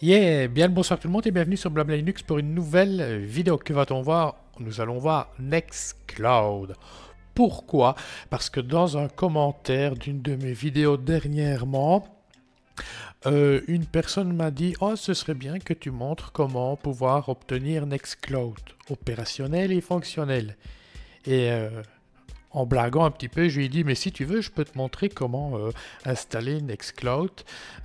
Yeah, bien le bonsoir tout le monde et bienvenue sur Blabla Linux pour une nouvelle vidéo. Que va-t-on voir? Nous allons voir Nextcloud. Pourquoi? Parce que dans un commentaire d'une de mes vidéos dernièrement, euh, une personne m'a dit « Oh, ce serait bien que tu montres comment pouvoir obtenir Nextcloud opérationnel et fonctionnel. » Et euh, en blaguant un petit peu, je lui ai dit, mais si tu veux, je peux te montrer comment euh, installer Nextcloud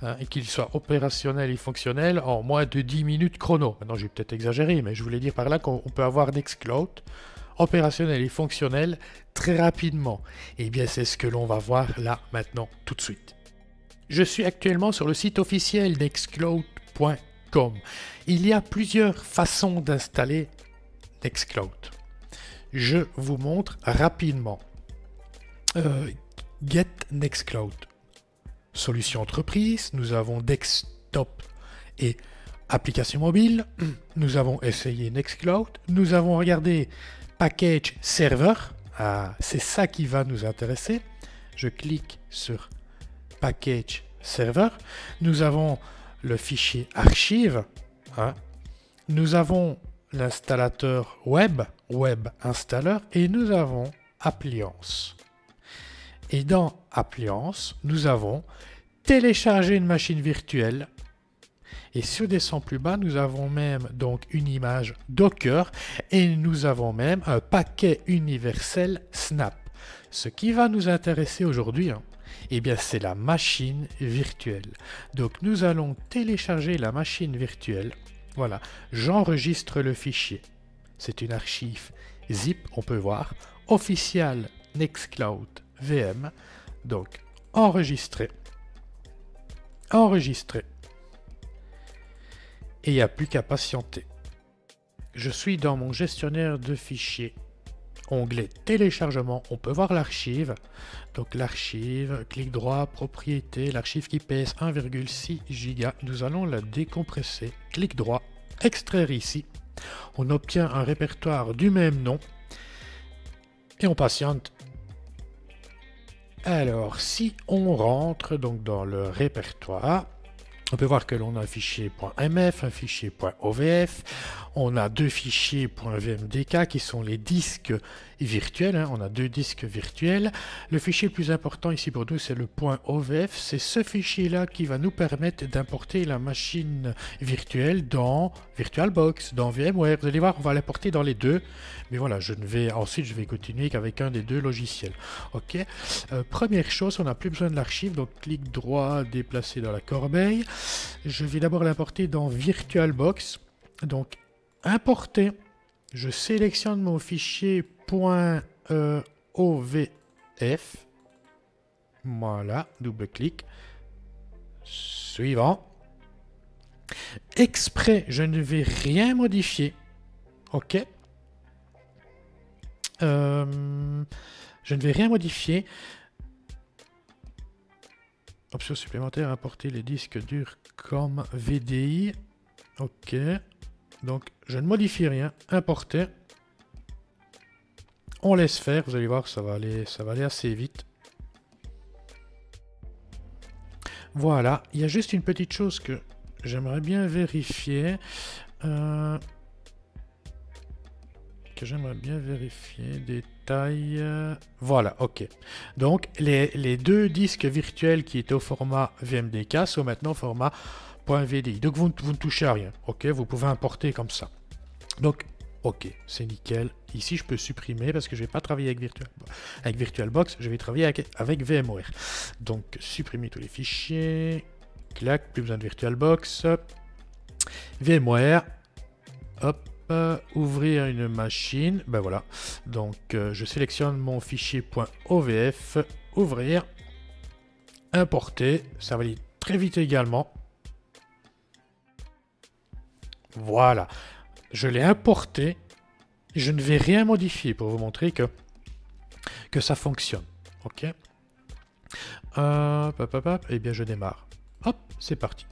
hein, et qu'il soit opérationnel et fonctionnel en moins de 10 minutes chrono. Maintenant, j'ai peut-être exagéré, mais je voulais dire par là qu'on peut avoir Nextcloud opérationnel et fonctionnel très rapidement. Et eh bien, c'est ce que l'on va voir là, maintenant, tout de suite. Je suis actuellement sur le site officiel nextcloud.com. Il y a plusieurs façons d'installer Nextcloud je vous montre rapidement. Euh, Get Nextcloud. Solution entreprise, nous avons desktop et application mobile. Nous avons essayé Nextcloud. Nous avons regardé package server. Ah, c'est ça qui va nous intéresser. Je clique sur package server. Nous avons le fichier archive. Hein. Nous avons l'installateur web, web installer, et nous avons Appliance. Et dans Appliance, nous avons télécharger une machine virtuelle. Et si on descend plus bas, nous avons même donc une image Docker et nous avons même un paquet universel Snap. Ce qui va nous intéresser aujourd'hui, hein, eh bien c'est la machine virtuelle. Donc nous allons télécharger la machine virtuelle voilà, j'enregistre le fichier. C'est une archive zip, on peut voir, official Nextcloud VM. Donc, enregistrer. Enregistrer. Et il n'y a plus qu'à patienter. Je suis dans mon gestionnaire de fichiers onglet téléchargement, on peut voir l'archive. Donc l'archive, clic droit, propriété, l'archive qui pèse 1,6 Go. Nous allons la décompresser. Clic droit, extraire ici. On obtient un répertoire du même nom. Et on patiente. Alors, si on rentre donc dans le répertoire, on peut voir que l'on a un fichier .mf, un fichier .ovf, on a deux fichiers .vmdk qui sont les disques virtuels, hein. on a deux disques virtuels. Le fichier le plus important ici pour nous c'est le .ovf, c'est ce fichier-là qui va nous permettre d'importer la machine virtuelle dans VirtualBox, dans VMware. Vous allez voir, on va l'importer dans les deux, mais voilà, je ne vais ensuite je vais continuer qu'avec un des deux logiciels. Ok. Euh, première chose, on n'a plus besoin de l'archive, donc clic droit, déplacer dans la corbeille. Je vais d'abord l'importer dans VirtualBox. Donc, importer. Je sélectionne mon fichier .ovf. Voilà, double-clic. Suivant. Exprès, je ne vais rien modifier. OK. Euh, je ne vais rien modifier. Option supplémentaire, apporter les disques durs comme VDI. Ok. Donc, je ne modifie rien. Importer. On laisse faire. Vous allez voir, ça va aller, ça va aller assez vite. Voilà. Il y a juste une petite chose que j'aimerais bien vérifier. Euh, que j'aimerais bien vérifier. Détail. Voilà, ok. Donc, les, deux disques virtuels qui étaient au format VMDK sont maintenant au format Donc, vous, ne touchez à rien. Ok, vous pouvez importer comme ça. Donc, ok, c'est nickel. Ici, je peux supprimer parce que je ne vais pas travailler avec, Virtual, avec VirtualBox, je vais travailler avec, avec VMware. Donc, supprimer tous les fichiers. Clac, plus besoin de VirtualBox. VMware. Hop. Euh, ouvrir une machine. Ben voilà. Donc euh, je sélectionne mon fichier .ovf, ouvrir, importer. Ça va aller très vite également. Voilà. Je l'ai importé. Je ne vais rien modifier pour vous montrer que, ça fonctionne. Ok. Euh, hop, hop, hop, et eh bien je démarre. Hop, c'est parti.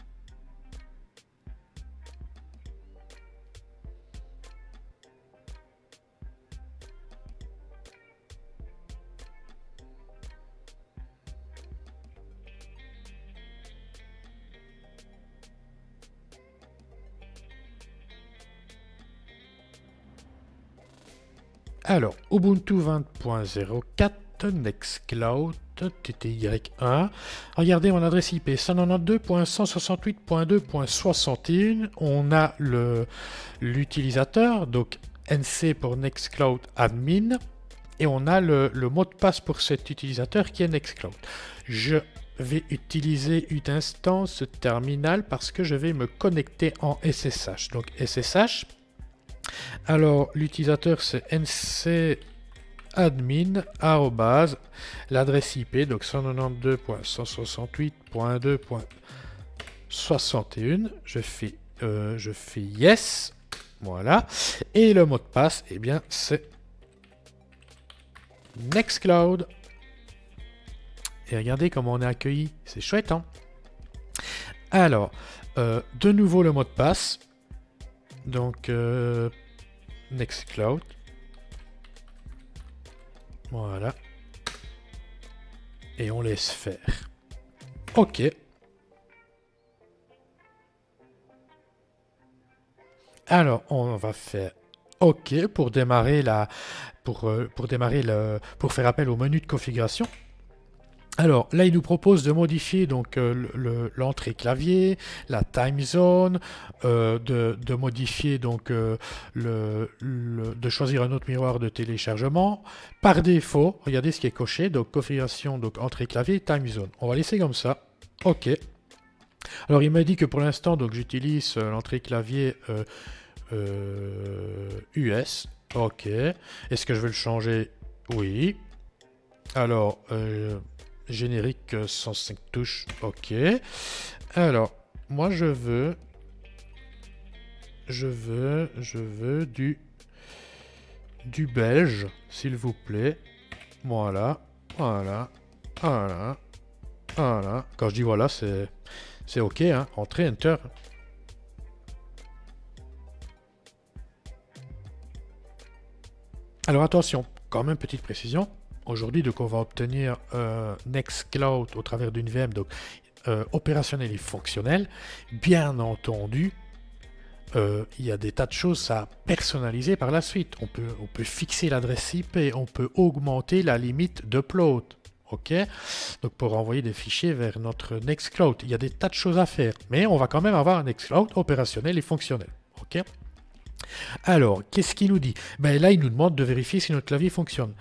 Alors, Ubuntu 20.04, Nextcloud, TTY1. Regardez mon adresse IP 192.168.2.61. On a l'utilisateur, donc NC pour Nextcloud Admin. Et on a le, le, mot de passe pour cet utilisateur qui est Nextcloud. Je vais utiliser une instance terminale parce que je vais me connecter en SSH. Donc SSH. Alors l'utilisateur c'est nc admin l'adresse IP donc 192.168.2.61 je fais euh, je fais yes voilà et le mot de passe eh bien c'est Nextcloud et regardez comment on est accueilli. C'est chouette, hein Alors, euh, de nouveau le mot de passe. Donc, euh, Nextcloud. Voilà. Et on laisse faire. OK. Alors, on va faire OK pour démarrer la pour, euh, pour démarrer le pour faire appel au menu de configuration. Alors là, il nous propose de modifier donc euh, l'entrée clavier, la time zone, euh, de, modifier donc euh, de choisir un autre miroir de téléchargement. Par défaut, regardez ce qui est coché, donc configuration, donc entrée clavier, time zone. On va laisser comme ça. OK. Alors il m'a dit que pour l'instant, donc j'utilise l'entrée clavier US. OK. Est-ce que je vais le changer? Oui. Alors, Générique 105 touches, ok. Alors, moi je veux... Je veux... Je veux du... Du belge, s'il vous plaît. Voilà. Voilà. Voilà. Voilà. Quand je dis voilà, c'est... C'est ok, hein. Entrée, enter. Alors attention, quand même petite précision. Aujourd'hui, donc on va obtenir euh, Nextcloud au travers d'une VM donc euh, opérationnelle et fonctionnelle. Bien entendu, euh, il y a des tas de choses à personnaliser par la suite. On peut, on peut fixer l'adresse IP, on peut augmenter la limite d'upload. OK? Donc pour envoyer des fichiers vers notre Nextcloud, il y a des tas de choses à faire, mais on va quand même avoir un Nextcloud opérationnel et fonctionnel. OK? Alors, qu'est-ce qu'il nous dit? Ben Là, il nous demande de vérifier si notre clavier fonctionne.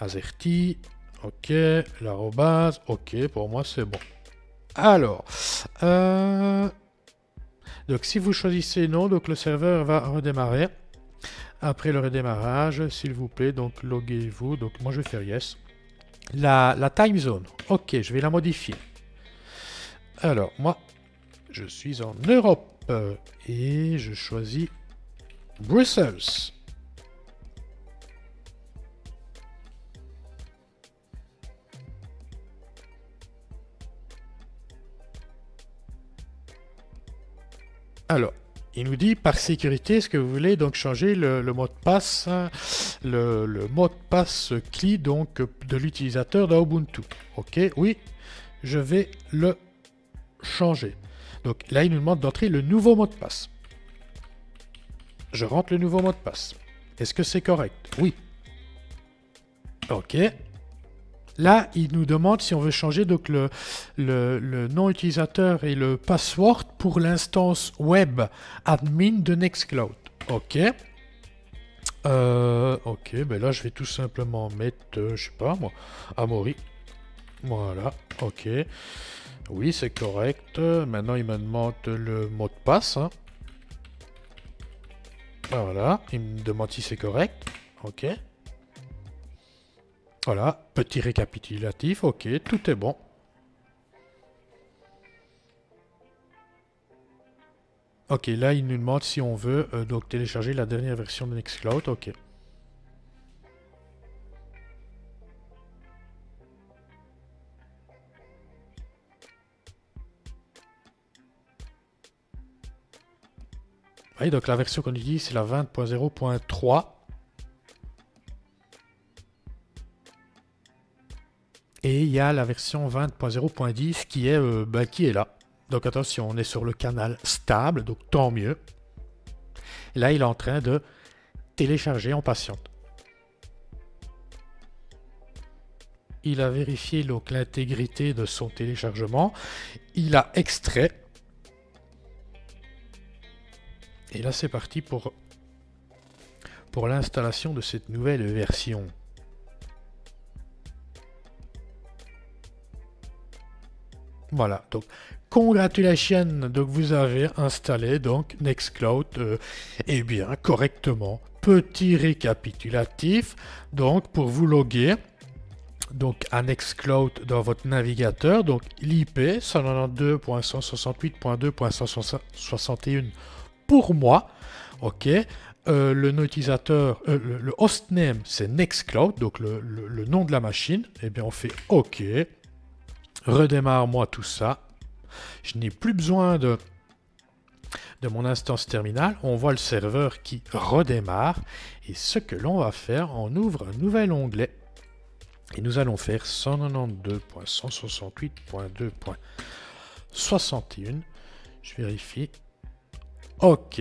Azerty, ok, l'arrobase, ok, pour moi c'est bon. Alors, euh, donc si vous choisissez non, donc le serveur va redémarrer. Après le redémarrage, s'il vous plaît, donc loguez-vous. Donc moi je vais faire yes. La, la time zone, ok, je vais la modifier. Alors moi, je suis en Europe et je choisis Brussels. Alors, il nous dit par sécurité, est-ce que vous voulez donc changer le, mot de passe, le, mot de passe CLI donc de l'utilisateur d'Ubuntu? Ok, oui, je vais le changer. Donc là, il nous demande d'entrer le nouveau mot de passe. Je rentre le nouveau mot de passe. Est-ce que c'est correct? Oui. Ok. Là, il nous demande si on veut changer donc le, nom utilisateur et le password pour l'instance web admin de Nextcloud. Ok. Euh, ok, ben là je vais tout simplement mettre, euh, je sais pas moi, Amaury. Voilà, ok. Oui, c'est correct. Maintenant, il me demande le mot de passe. Hein. Voilà, il me demande si c'est correct. Ok. Voilà, petit récapitulatif, ok, tout est bon. Ok, là il nous demande si on veut euh, donc télécharger la dernière version de Nextcloud, ok. Oui, donc la version qu'on utilise c'est la 20.0.3. Et il y a la version 20.0.10 qui est, euh, bah, qui est là. Donc attention, on est sur le canal stable, donc tant mieux. Là, il est en train de télécharger en patiente. Il a vérifié l'intégrité de son téléchargement. Il a extrait. Et là, c'est parti pour, pour l'installation de cette nouvelle version. Voilà, donc congratulations, donc vous avez installé donc Nextcloud euh, eh bien correctement. Petit récapitulatif, donc pour vous loguer, donc à Nextcloud dans votre navigateur, donc l'IP 192.168.2.161 pour moi, ok. Euh, le utilisateur, euh, le, hostname c'est Nextcloud, donc le, le, nom de la machine, et eh bien on fait OK. Redémarre-moi tout ça. Je n'ai plus besoin de, de mon instance terminale. On voit le serveur qui redémarre. Et ce que l'on va faire, on ouvre un nouvel onglet. Et nous allons faire 192.168.2.61. Je vérifie. OK.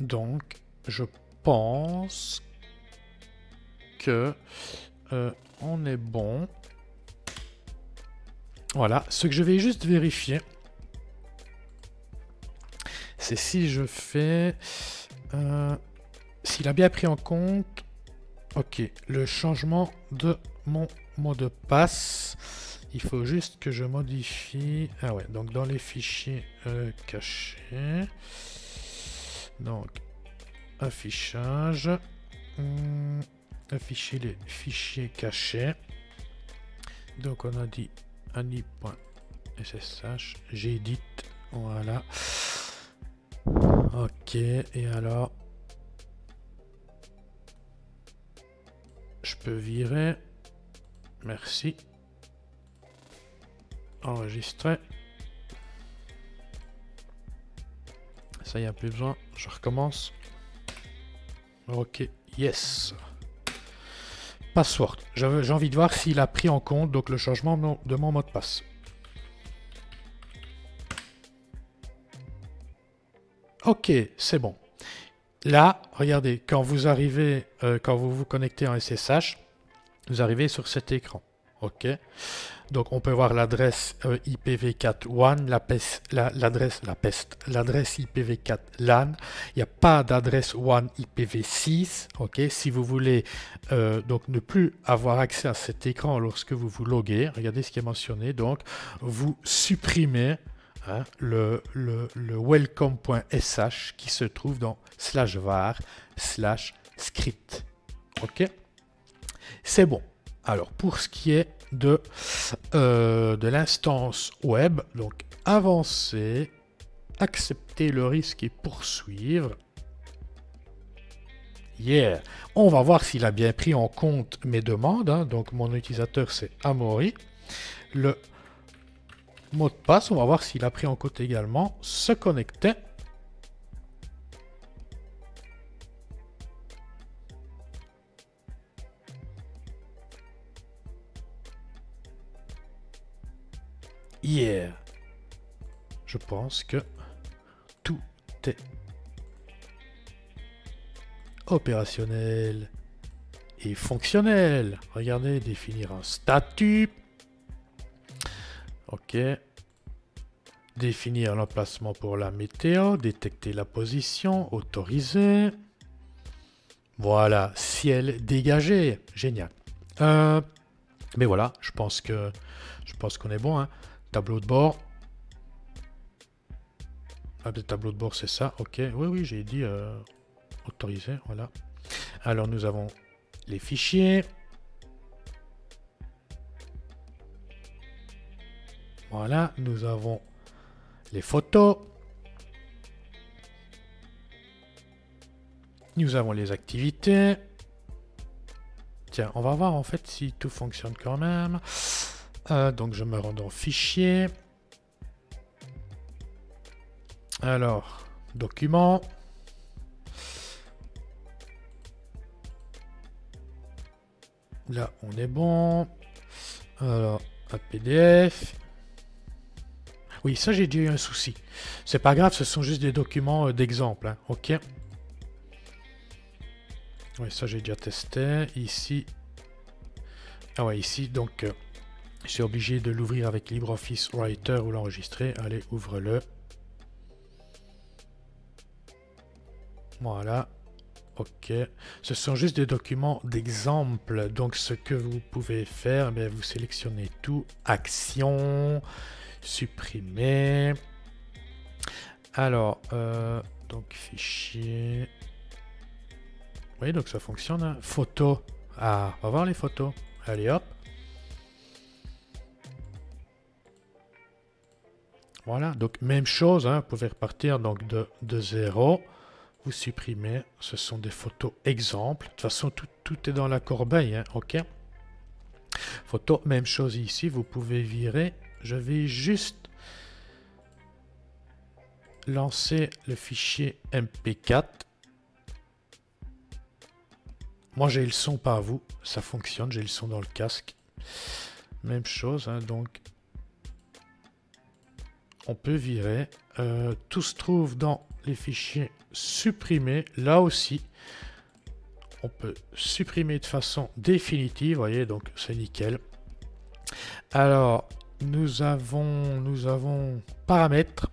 Donc, je pense que euh, on est bon. Voilà, ce que je vais juste vérifier, c'est si je fais... Euh, s'il a bien pris en compte... Ok, le changement de mon mot de passe. Il faut juste que je modifie... Ah ouais, donc dans les fichiers euh, cachés. Donc, affichage. Hmm, afficher les fichiers cachés. Donc on a dit ani.ssh, j'édite, voilà. Ok, et alors je peux virer. Merci. Enregistrer. Ça y a plus besoin. Je recommence. Ok, yes. Password. J'ai envie de voir s'il a pris en compte donc le changement de mon mot de passe. Ok, c'est bon. Là, regardez, quand vous arrivez, euh, quand vous vous connectez en SSH, vous arrivez sur cet écran. Ok. Donc on peut voir l'adresse euh, IPv4 WAN, l'adresse la, peste, l'adresse IPv4 LAN. Il n'y a pas d'adresse WAN IPv6. Ok? Si vous voulez euh, donc ne plus avoir accès à cet écran lorsque vous vous loguez, regardez ce qui est mentionné. Donc vous supprimez hein, le welcome.sh qui se trouve dans slash var slash script. Ok? C'est bon. Alors pour ce qui est de, euh, de l'instance web. Donc avancer, accepter le risque et poursuivre. Yeah. On va voir s'il a bien pris en compte mes demandes. Hein. Donc mon utilisateur c'est Amori. Le mot de passe, on va voir s'il a pris en compte également se connecter. Hier. Je pense que tout est opérationnel et fonctionnel. Regardez, définir un statut. Ok. Définir l'emplacement pour la météo, détecter la position, autoriser. Voilà, ciel dégagé. Génial. Euh, mais voilà, je pense que je pense qu'on est bon. Hein. Tableau de bord. Ah, le tableau de bord, c'est ça. Ok. Oui, oui, j'ai dit euh, autoriser. Voilà. Alors, nous avons les fichiers. Voilà. Nous avons les photos. Nous avons les activités. Tiens, on va voir en fait si tout fonctionne quand même. Euh, donc je me rends dans fichier. Alors, document. Là, on est bon. Alors, un PDF. Oui, ça j'ai déjà eu un souci. C'est pas grave, ce sont juste des documents euh, d'exemple. Hein. Ok. Oui, ça j'ai déjà testé. Ici. Ah ouais, ici, donc, euh, je suis obligé de l'ouvrir avec LibreOffice Writer ou l'enregistrer. Allez, ouvre-le. Voilà. Ok. Ce sont juste des documents d'exemple. Donc, ce que vous pouvez faire, eh vous sélectionnez tout. Action. Supprimer. Alors, euh, donc fichier. Oui, donc ça fonctionne. Hein. Photo. Ah, on va voir les photos. Allez hop. Voilà, donc même chose, hein, vous pouvez repartir donc de, zéro. Vous supprimez, ce sont des photos exemples. De toute façon, tout, tout est dans la corbeille, hein, ok? Photo, même chose ici, vous pouvez virer. Je vais juste lancer le fichier MP4. Moi j'ai le son, pas vous. Ça fonctionne, j'ai le son dans le casque. Même chose, hein, donc on peut virer. Euh, tout se trouve dans les fichiers supprimés. Là aussi, on peut supprimer de façon définitive. Voyez, donc c'est nickel. Alors, nous avons, nous avons paramètres.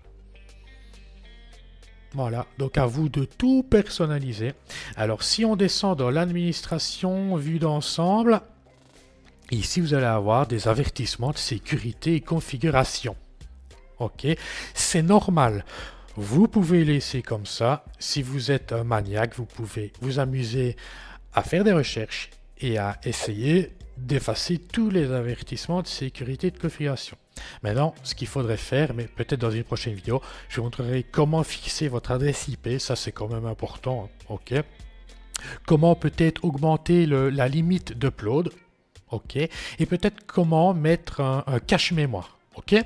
Voilà, donc à vous de tout personnaliser. Alors si on descend dans l'administration vue d'ensemble, ici vous allez avoir des avertissements de sécurité et configuration. Ok, c'est normal. Vous pouvez laisser comme ça. Si vous êtes un maniaque, vous pouvez vous amuser à faire des recherches et à essayer d'effacer tous les avertissements de sécurité de configuration. Maintenant, ce qu'il faudrait faire, mais peut-être dans une prochaine vidéo, je vous montrerai comment fixer votre adresse IP, ça c'est quand même important, ok? Comment peut-être augmenter la limite d'upload, ok? Et peut-être comment mettre un, un cache mémoire, ok?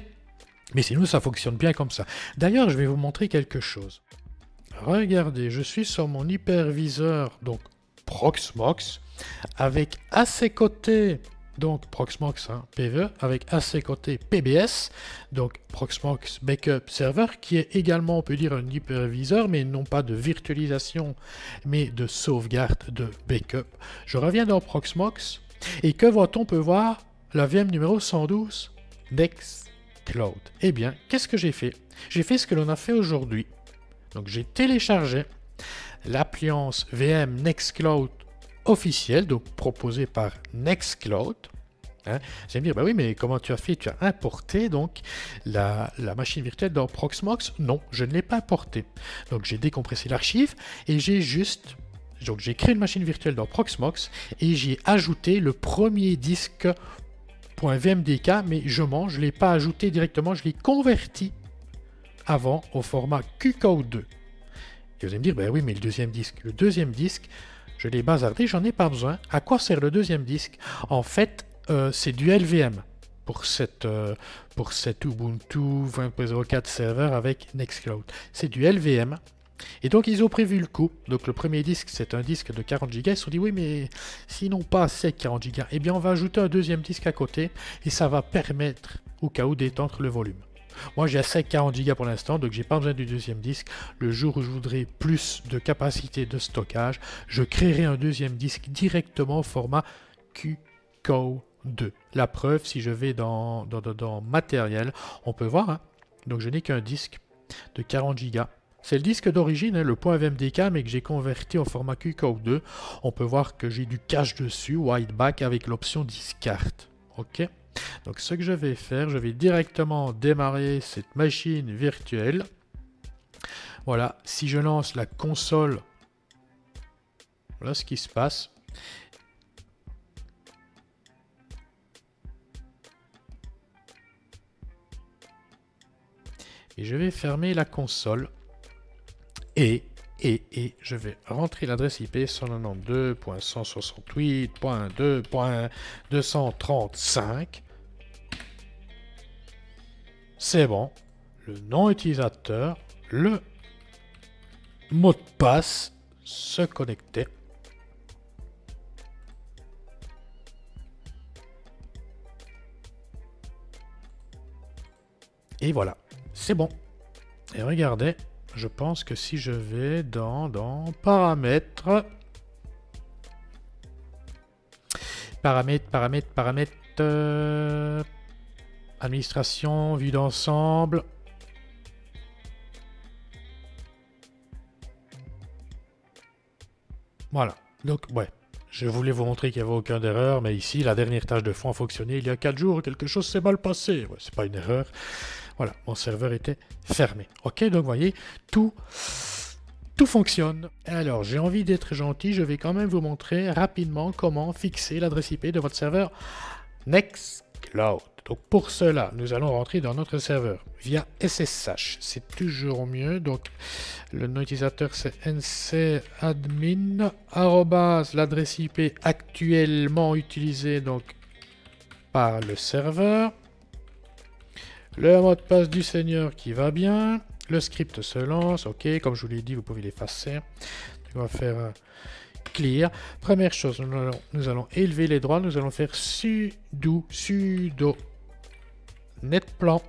Mais sinon, ça fonctionne bien comme ça. D'ailleurs, je vais vous montrer quelque chose. Regardez, je suis sur mon hyperviseur, donc Proxmox, avec à ses côtés donc Proxmox hein, PVE avec à ses côtés PBS, donc Proxmox Backup Server, qui est également, on peut dire, un hyperviseur, mais non pas de virtualisation, mais de sauvegarde de backup. Je reviens dans Proxmox, et que voit-on? On peut voir la VM numéro 112 Nextcloud. Eh bien, qu'est-ce que j'ai fait? J'ai fait ce que l'on a fait aujourd'hui. Donc j'ai téléchargé l'appliance VM Nextcloud officiel, donc proposé par Nextcloud. Hein. Vous allez me dire, bah oui, mais comment tu as fait? Tu as importé donc la, machine virtuelle dans Proxmox? Non, je ne l'ai pas importé. Donc j'ai décompressé l'archive et j'ai juste donc j'ai créé une machine virtuelle dans Proxmox et j'ai ajouté le premier disque .vmdk, mais je mens, je ne l'ai pas ajouté directement, je l'ai converti avant au format QCode 2. Et vous allez me dire, bah oui, mais le deuxième disque, le deuxième disque, je l'ai bazardé, j'en ai pas besoin. À quoi sert le deuxième disque? En fait, euh, c'est du LVM pour cette, euh, pour cet Ubuntu 20.04 serveur avec Nextcloud. C'est du LVM. Et donc ils ont prévu le coup. Donc le premier disque c'est un disque de 40 Go. Ils se sont dit oui mais sinon pas assez 40 Go. Eh bien on va ajouter un deuxième disque à côté et ça va permettre au cas où d'étendre le volume. Moi j'ai assez 40 Go pour l'instant, donc j'ai pas besoin du deuxième disque. Le jour où je voudrais plus de capacité de stockage, je créerai un deuxième disque directement au format QCO2. La preuve, si je vais dans, dans, matériel, on peut voir. Hein. Donc je n'ai qu'un disque de 40 Go. C'est le disque d'origine, hein, le point VMDK, mais que j'ai converti au format QCO2. On peut voir que j'ai du cache dessus, whiteback, avec l'option discard. OK donc ce que je vais faire, je vais directement démarrer cette machine virtuelle. Voilà, si je lance la console, voilà ce qui se passe. Et je vais fermer la console. Et, et, je vais rentrer l'adresse IP 192.168.2.235. C'est bon. Le nom utilisateur, le mot de passe, se connecter. Et voilà. c'est bon. Et regardez, je pense que si je vais dans, dans paramètres, paramètres, paramètres, paramètres, euh, administration, vue d'ensemble, Voilà. Donc, ouais. Je voulais vous montrer qu'il n'y avait aucune erreur, mais ici, la dernière tâche de fond a fonctionné il y a 4 jours. Quelque chose s'est mal passé. Ouais, c'est pas une erreur. Voilà, mon serveur était fermé. Ok, donc vous voyez, tout, tout fonctionne. Alors, j'ai envie d'être gentil, je vais quand même vous montrer rapidement comment fixer l'adresse IP de votre serveur Nextcloud. Donc pour cela, nous allons rentrer dans notre serveur via SSH. C'est toujours mieux. Donc le nom utilisateur c'est ncadmin l'adresse IP actuellement utilisée donc par le serveur. Le mot de passe du seigneur qui va bien. Le script se lance. Ok, comme je vous l'ai dit, vous pouvez l'effacer. On va faire euh, clear. Première chose, nous allons, élever les droits. Nous allons faire sudo sudo netplan.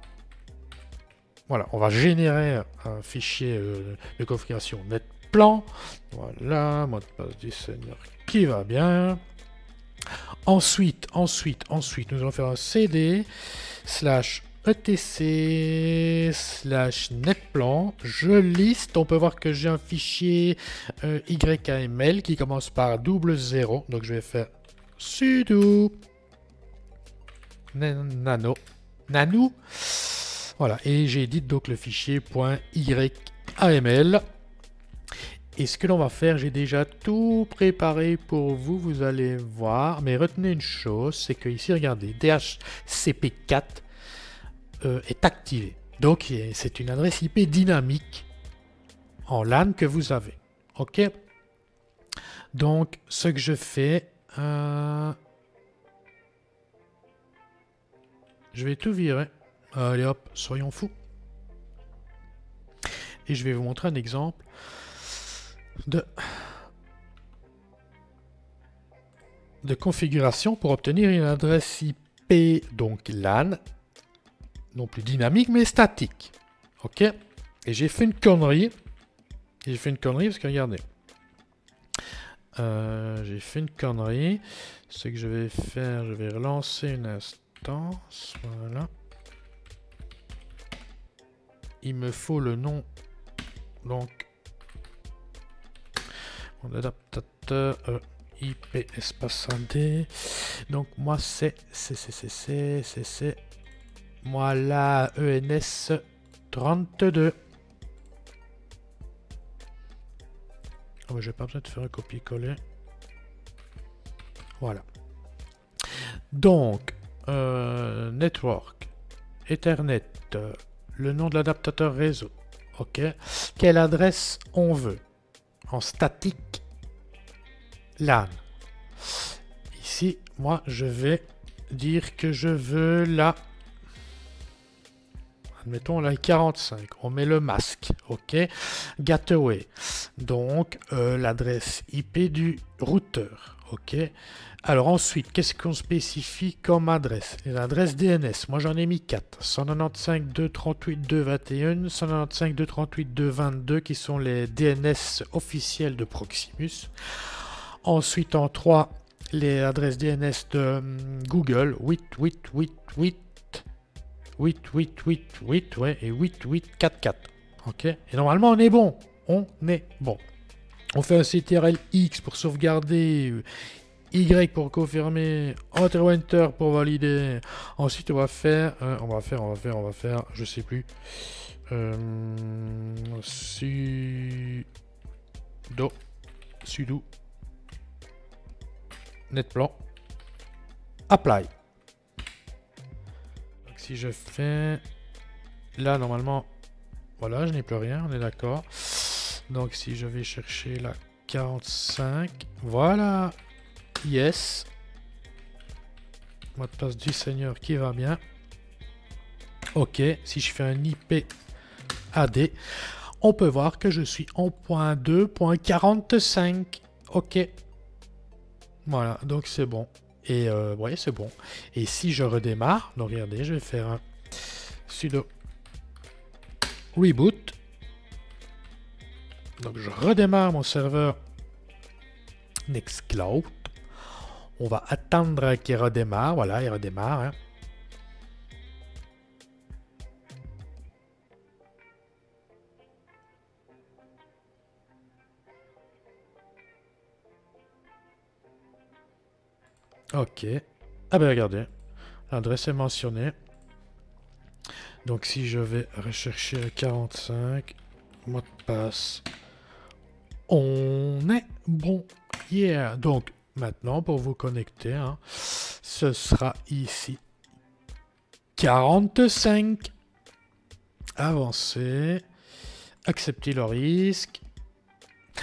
Voilà, on va générer un fichier euh, de configuration netplan. Voilà, mot de passe du seigneur qui va bien. Ensuite, ensuite, ensuite, nous allons faire un cd slash etc slash netplan, je liste, on peut voir que j'ai un fichier euh, YAML qui commence par double 0, donc je vais faire sudo nano, nano, voilà, et j'édite donc le fichier .yaml. Et ce que l'on va faire, j'ai déjà tout préparé pour vous, vous allez voir. Mais retenez une chose, c'est que ici, regardez, DHCP4 euh, est activé. Donc c'est une adresse IP dynamique en LAN que vous avez. OK Donc ce que je fais, euh, je vais tout virer. Allez hop, soyons fous. Et je vais vous montrer un exemple de, de configuration pour obtenir une adresse IP, donc LAN, non plus dynamique, mais statique. Ok? Et j'ai fait une connerie. J'ai fait une connerie parce que regardez. Euh, j'ai fait une connerie. Ce que je vais faire, je vais relancer une instance. Voilà. Il me faut le nom. Donc, mon adaptateur euh, IP espace AD. Donc, moi, c'est, c'est, c'est, c'est, c'est, voilà, ENS 32. Oh, J'ai pas besoin de faire un copier-coller. Voilà. Donc, euh, network, Ethernet, euh, le nom de l'adaptateur réseau. OK. Quelle adresse on veut? En statique, LAN. Ici, moi, je vais dire que je veux la Mettons la 45. On met le masque. OK? Gateway. Donc, euh, l'adresse IP du routeur. OK? Alors ensuite, qu'est-ce qu'on spécifie comme adresse? L'adresse DNS, moi j'en ai mis 4. 195.238.2.21, 195.238.2.22 qui sont les DNS officiels de Proximus. Ensuite en 3, les adresses DNS de hum, Google, 8, 8, 8, 8, 8, 8, 8, 8, ouais, et 8, 8, 4, 4. Ok Et normalement, on est bon. On est bon. On fait un CTRL X pour sauvegarder, Y pour confirmer, Enter ou Enter pour valider. Ensuite, on va faire, euh, on va faire, on va faire, on va faire, je sais plus. Euh, sudo, sudo, netplan, apply si je fais... Là, normalement, voilà, je n'ai plus rien, on est d'accord. Donc, si je vais chercher la 45, voilà, yes. Mot de passe du Seigneur qui va bien. Ok, si je fais un IP AD, on peut voir que je suis en point 2.45. Ok. Voilà, donc c'est bon. Et euh, ouais, c'est bon. Et si je redémarre, donc regardez, je vais faire un sudo reboot. Donc je redémarre mon serveur Nextcloud. On va attendre qu'il redémarre. Voilà, il redémarre. Hein. Ok. Ah ben regardez, l'adresse est mentionnée. Donc si je vais rechercher le 45, mot de passe, on est bon. Yeah. Donc maintenant pour vous connecter, hein, ce sera ici 45. Avancer. Accepter le risque.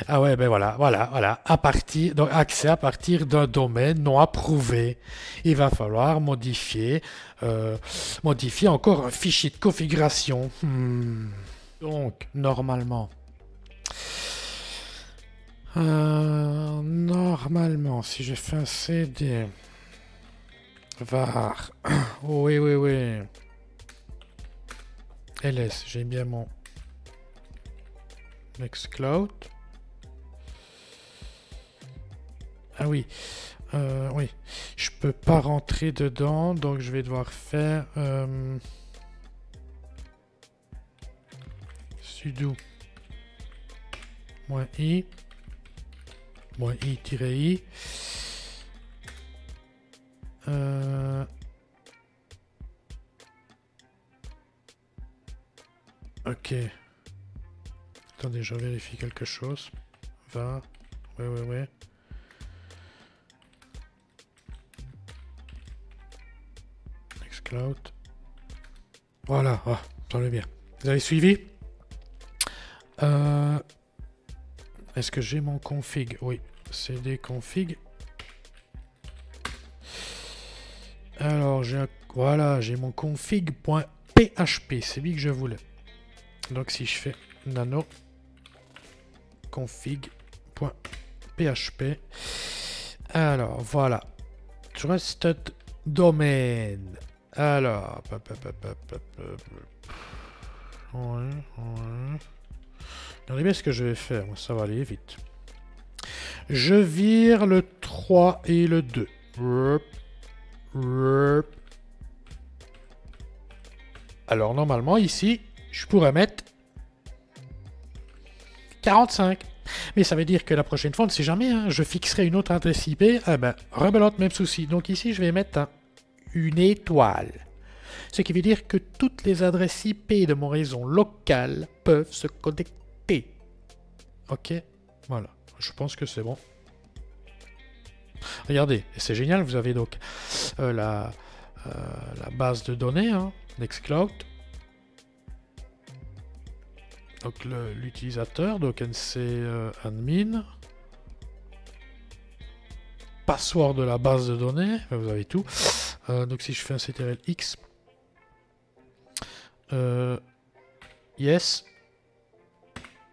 Ah ouais, ben voilà, voilà, voilà. À partir, donc accès à partir d'un domaine non approuvé. Il va falloir modifier, euh, modifier encore un fichier de configuration. Hmm. Donc, normalement, euh, normalement, si je fais un CD, var, oui, oui, oui, ls, j'ai bien mon Nextcloud. Ah oui. Euh, oui. Je peux pas rentrer dedans, donc je vais devoir faire... Euh, sudo moins i moins i-i euh, ok. Attendez je vérifie quelque chose. Va. Ouais ouais ouais Voilà, ça va bien. Vous avez suivi? Euh, Est-ce que j'ai mon config? Oui, cd config. Alors, j'ai voilà, j'ai mon config.php, c'est lui que je voulais. Donc si je fais nano config.php, alors voilà, trusted domain. Alors, Regardez bien ce que je vais faire, ça va aller vite. Je vire le 3 et le 2. Alors normalement ici, je pourrais mettre 45. Mais ça veut dire que la prochaine fois, on ne sait jamais, hein, je fixerai une autre IP, eh ben, rebelote, même souci. Donc ici, je vais mettre un une étoile. Ce qui veut dire que toutes les adresses IP de mon réseau local peuvent se connecter. Ok Voilà. Je pense que c'est bon. Regardez, c'est génial, vous avez donc euh, la, euh, la, base de données, hein, Nextcloud. Donc l'utilisateur, donc NC euh, admin. Password de la base de données, vous avez tout. Euh, donc si je fais un CTRL X. Euh, yes.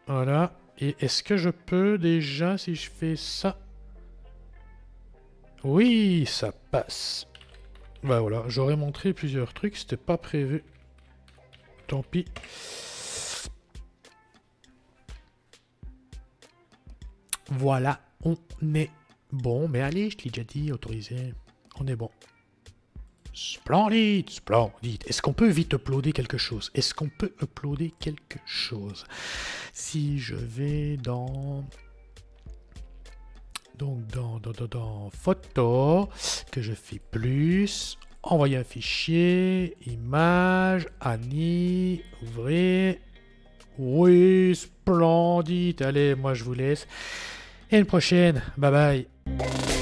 Voilà. Et est-ce que je peux déjà, si je fais ça? Oui, ça passe. Bah voilà, j'aurais montré plusieurs trucs, c'était pas prévu. Tant pis. Voilà, on est bon. Mais allez, je t'ai déjà dit, autorisé. On est bon. Splendide, splendide. Est-ce qu'on peut vite uploader quelque chose? Est-ce qu'on peut uploader quelque chose? Si je vais dans... Donc dans, dans, dans, photo, que je fais plus, envoyer un fichier, image, Annie, ouvrir. Oui, splendide. Allez, moi je vous laisse. Et une prochaine. Bye bye.